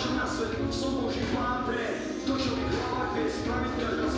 skáčem na svet, som Boží plán pre. To, čo mi v hlavách vie spraviť každá